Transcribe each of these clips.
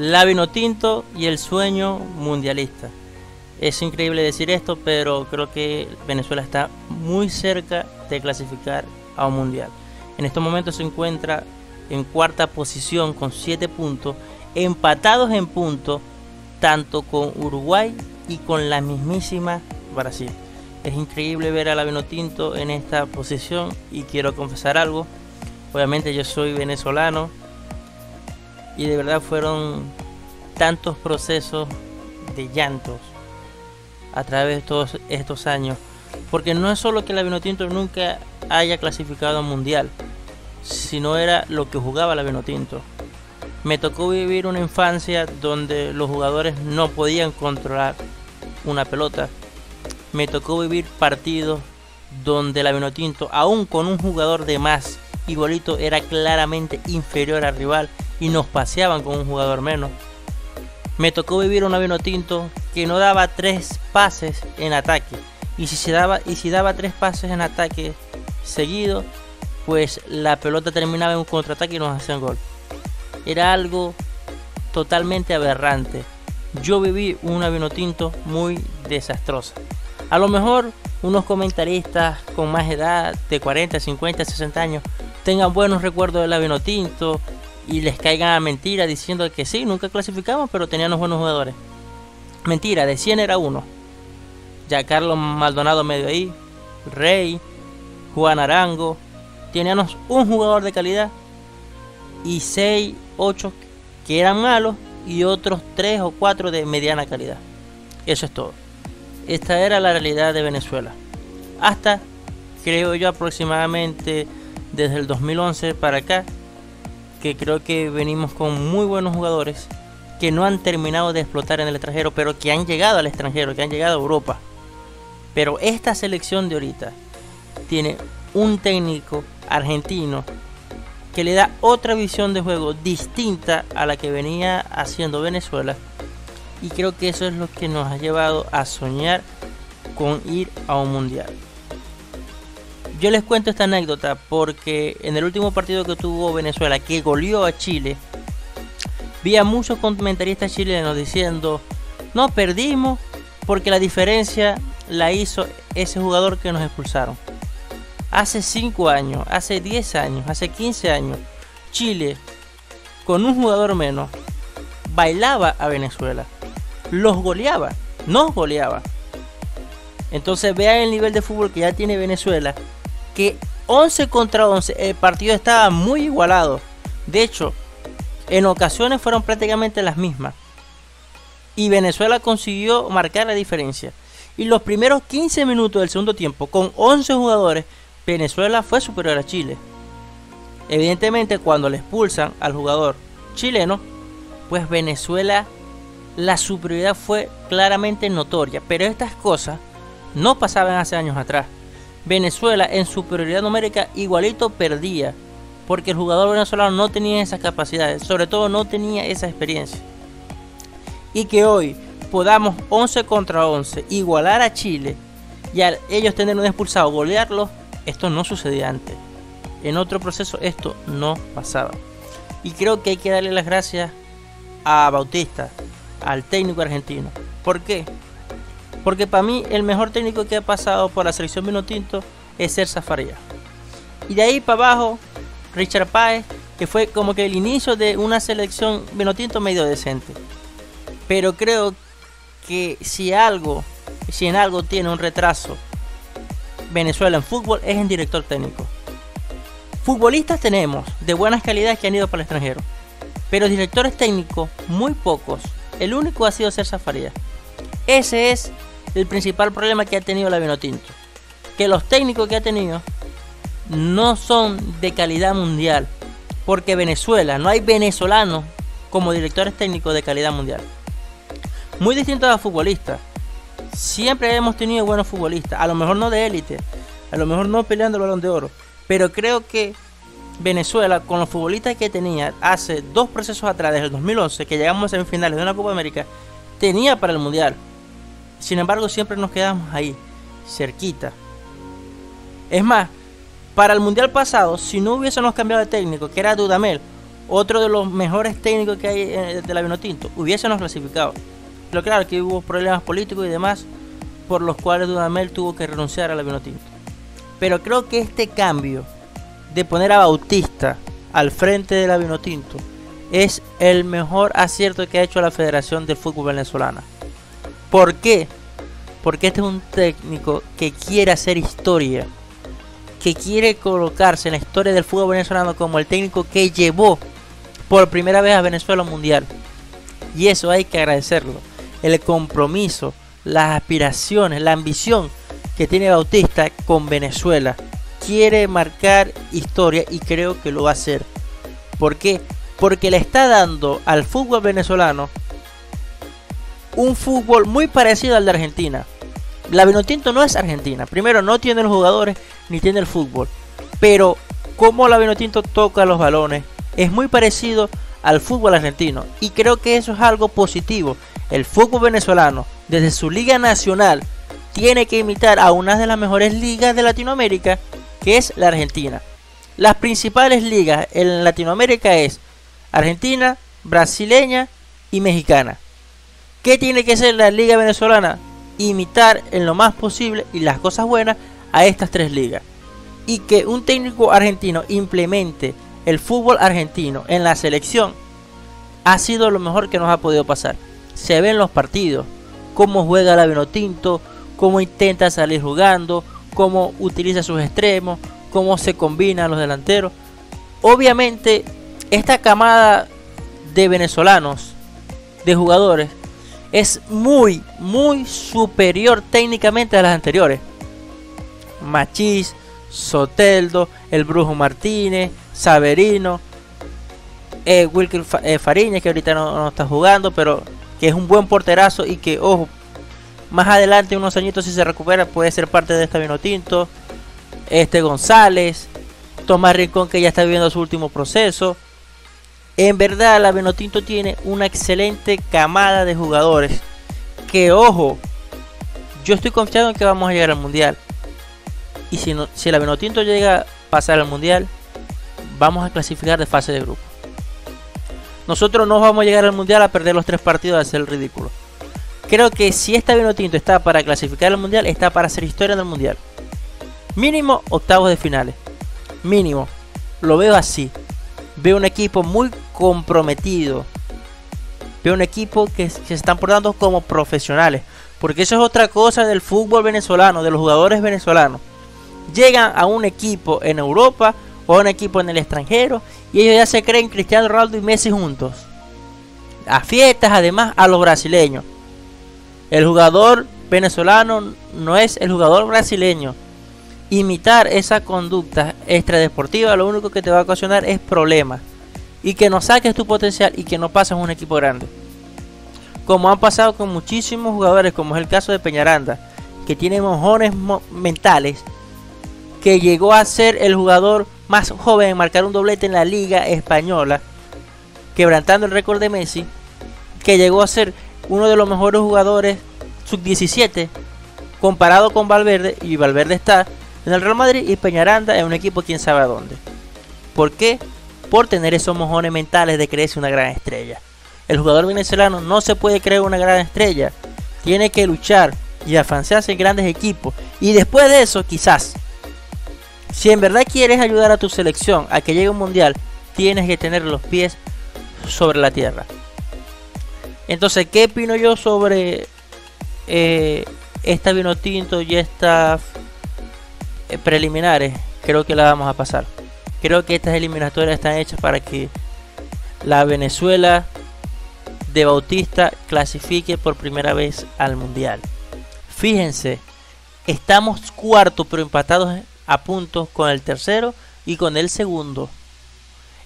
La Vinotinto y el sueño mundialista. Es increíble decir esto, pero creo que Venezuela está muy cerca de clasificar a un mundial. En estos momentos se encuentra en cuarta posición con 7 puntos, empatados en puntos tanto con Uruguay y con la mismísima Brasil. Es increíble ver a la en esta posición y quiero confesar algo. Obviamente yo soy venezolano y de verdad fueron tantos procesos de llantos a través de todos estos años. Porque no es solo que la Vinotinto nunca haya clasificado a mundial, sino era lo que jugaba la Vinotinto. Me tocó vivir una infancia donde los jugadores no podían controlar una pelota. Me tocó vivir partidos donde la Vinotinto, aún con un jugador de más, igualito era claramente inferior al rival y nos paseaban con un jugador menos. Me tocó vivir una Vinotinto que no daba tres pases en ataque. Y si, se daba, y si daba tres pases en ataque seguido, pues la pelota terminaba en un contraataque y nos hacían gol. Era algo totalmente aberrante. Yo viví una Vinotinto muy desastrosa. A lo mejor unos comentaristas con más edad, de 40, 50, 60 años, tengan buenos recuerdos de la Vinotinto y les caigan a mentira diciendo que sí, nunca clasificamos, pero teníamos buenos jugadores. Mentira, de 100 era uno. Ya Carlos Maldonado medio ahí, Rey, Juan Arango. Teníamos un jugador de calidad y 6, 8 que eran malos y otros 3 o 4 de mediana calidad. Eso es todo. Esta era la realidad de Venezuela. Hasta, creo yo, aproximadamente desde el 2011 para acá, que creo que venimos con muy buenos jugadores que no han terminado de explotar en el extranjero, pero que han llegado al extranjero, que han llegado a Europa. Pero esta selección de ahorita tiene un técnico argentino que le da otra visión de juego distinta a la que venía haciendo Venezuela. Y creo que eso es lo que nos ha llevado a soñar con ir a un mundial. Yo les cuento esta anécdota porque en el último partido que tuvo Venezuela, que goleó a Chile, vi a muchos comentaristas chilenos diciendo, no perdimos porque la diferencia la hizo ese jugador que nos expulsaron. Hace 5 años, hace 10 años, hace 15 años, Chile, con un jugador menos, bailaba a Venezuela. Los goleaba, nos goleaba. Entonces vean el nivel de fútbol que ya tiene Venezuela que 11 contra 11 el partido estaba muy igualado. De hecho, en ocasiones fueron prácticamente las mismas. Y Venezuela consiguió marcar la diferencia. Y los primeros 15 minutos del segundo tiempo, con 11 jugadores, Venezuela fue superior a Chile. Evidentemente, cuando le expulsan al jugador chileno, pues Venezuela, la superioridad fue claramente notoria. Pero estas cosas no pasaban hace años atrás. Venezuela en superioridad numérica igualito perdía, porque el jugador venezolano no tenía esas capacidades, sobre todo no tenía esa experiencia. Y que hoy podamos 11 contra 11 igualar a Chile y ellos tener un expulsado, golearlo, esto no sucedía antes. En otro proceso esto no pasaba. Y creo que hay que darle las gracias a Bautista, al técnico argentino. ¿Por qué? Porque para mí el mejor técnico que ha pasado por la selección Vinotinto es Sersa Faría. Y de ahí para abajo, Richard Páez, que fue como que el inicio de una selección Vinotinto medio decente. Pero creo que si algo, si en algo tiene un retraso Venezuela en fútbol es en director técnico. Futbolistas tenemos de buenas calidades que han ido para el extranjero. Pero directores técnicos, muy pocos. El único ha sido César Faría. Ese es el principal problema que ha tenido la Vinotinto. Que los técnicos que ha tenido no son de calidad mundial. Porque Venezuela, no hay venezolanos como directores técnicos de calidad mundial. Muy distinto a los futbolistas. Siempre hemos tenido buenos futbolistas. A lo mejor no de élite. A lo mejor no peleando el balón de oro. Pero creo que Venezuela, con los futbolistas que tenía hace dos procesos atrás, desde el 2011, que llegamos a semifinales de una Copa América, tenía para el Mundial. Sin embargo, siempre nos quedamos ahí, cerquita. Es más, Para el mundial pasado, si no hubiésemos cambiado de técnico, que era Dudamel, otro de los mejores técnicos que hay eh, de la Vinotinto, hubiésemos clasificado. Pero claro, que hubo problemas políticos y demás, por los cuales Dudamel tuvo que renunciar a la Vinotinto. Pero creo que este cambio de poner a Bautista al frente de la Vinotinto es el mejor acierto que ha hecho la Federación del Fútbol Venezolana. ¿Por qué? Porque este es un técnico que quiere hacer historia, que quiere colocarse en la historia del fútbol venezolano como el técnico que llevó por primera vez a Venezuela mundial. Y eso hay que agradecerlo. El compromiso, las aspiraciones, la ambición que tiene Bautista con Venezuela. Quiere marcar historia y creo que lo va a hacer. ¿Por qué? Porque le está dando al fútbol venezolano un fútbol muy parecido al de Argentina. La Vinotinto no es Argentina. Primero, no tiene los jugadores ni tiene el fútbol. Pero como la Vinotinto toca los balones es muy parecido al fútbol argentino. Y creo que eso es algo positivo. El fútbol venezolano, desde su liga nacional, tiene que imitar a una de las mejores ligas de Latinoamérica, que es la Argentina. Las principales ligas en Latinoamérica es Argentina, brasileña y mexicana. ¿Qué tiene que ser la liga venezolana? Imitar en lo más posible y las cosas buenas a estas tres ligas. Y que un técnico argentino implemente el fútbol argentino en la selección ha sido lo mejor que nos ha podido pasar. Se ven los partidos, cómo juega la Vinotinto, cómo intenta salir jugando, cómo utiliza sus extremos, cómo se combinan los delanteros. Obviamente, esta camada de venezolanos, de jugadores, es muy, muy superior técnicamente a las anteriores. Machís, Soteldo, el Brujo Martínez, Saberino, eh, Wilker eh, Fariña, que ahorita no, no, está jugando, pero que es un buen porterazo y que, ojo, más adelante, unos añitos, si se recupera, puede ser parte de este vino tinto. Este González, Tomás Rincón, que ya está viviendo su último proceso. En verdad, la Venotinto tiene una excelente camada de jugadores. Que ojo, yo estoy confiado en que vamos a llegar al mundial. Y si, no, si la Venotinto llega a pasar al mundial, vamos a clasificar de fase de grupo. Nosotros no vamos a llegar al mundial a perder los tres partidos a hacer el ridículo. Creo que si esta Vinotinto está para clasificar al mundial, está para hacer historia en el mundial. Mínimo octavos de finales. Mínimo. Lo veo así. Veo un equipo muy comprometido. Veo un equipo que se están portando como profesionales. Porque eso es otra cosa del fútbol venezolano, de los jugadores venezolanos. Llegan a un equipo en Europa o a un equipo en el extranjero y ellos ya se creen Cristiano Ronaldo y Messi juntos. A fiestas, además, a los brasileños. El jugador venezolano no es el jugador brasileño. Imitar esa conducta extradeportiva lo único que te va a ocasionar es problemas. Y que no saques tu potencial y que no pases un equipo grande. Como han pasado con muchísimos jugadores, como es el caso de Peñaranda, que tiene mojones mentales, que llegó a ser el jugador más joven en marcar un doblete en la liga española, quebrantando el récord de Messi, que llegó a ser uno de los mejores jugadores sub-17 comparado con Valverde y Valverde está en el Real Madrid y Peñaranda en un equipo quién sabe a dónde. ¿Por qué? Por tener esos mojones mentales de creerse una gran estrella. El jugador venezolano no se puede creer una gran estrella. Tiene que luchar y afanzarse en grandes equipos. Y después de eso, quizás, si en verdad quieres ayudar a tu selección a que llegue un mundial, tienes que tener los pies sobre la tierra. Entonces, ¿qué opino yo sobre eh, esta vino tinto y estas eh, preliminares? Creo que la vamos a pasar. Creo que estas eliminatorias están hechas para que la Venezuela de Bautista clasifique por primera vez al Mundial. Fíjense, estamos cuarto pero empatados a puntos con el tercero y con el segundo.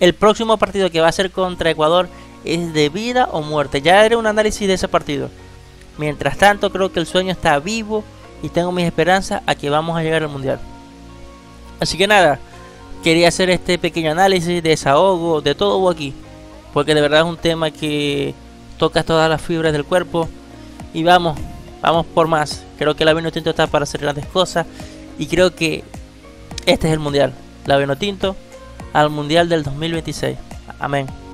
El próximo partido que va a ser contra Ecuador es de vida o muerte. Ya haré un análisis de ese partido. Mientras tanto, creo que el sueño está vivo y tengo mis esperanzas a que vamos a llegar al mundial. Así que nada, quería hacer este pequeño análisis, de desahogo, de todo aquí. Porque de verdad es un tema que toca todas las fibras del cuerpo. Y vamos, vamos por más. Creo que la vino está para hacer grandes cosas. Y creo que este es el mundial. La Vinotinto al mundial del 2026. Amén.